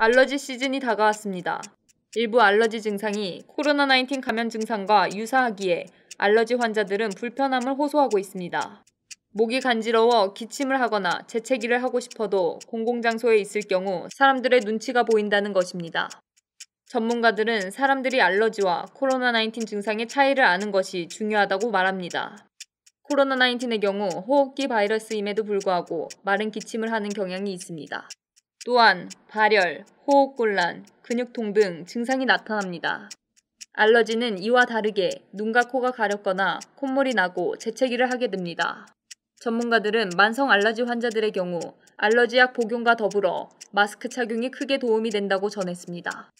알러지 시즌이 다가왔습니다. 일부 알러지 증상이 코로나19 감염 증상과 유사하기에 알러지 환자들은 불편함을 호소하고 있습니다. 목이 간지러워 기침을 하거나 재채기를 하고 싶어도 공공장소에 있을 경우 사람들의 눈치가 보인다는 것입니다. 전문가들은 사람들이 알러지와 코로나19 증상의 차이를 아는 것이 중요하다고 말합니다. 코로나19의 경우 호흡기 바이러스임에도 불구하고 마른 기침을 하는 경향이 있습니다. 또한 발열, 호흡곤란, 근육통 등 증상이 나타납니다. 알러지는 이와 다르게 눈과 코가 가렵거나 콧물이 나고 재채기를 하게 됩니다. 전문가들은 만성 알러지 환자들의 경우 알러지약 복용과 더불어 마스크 착용이 크게 도움이 된다고 전했습니다.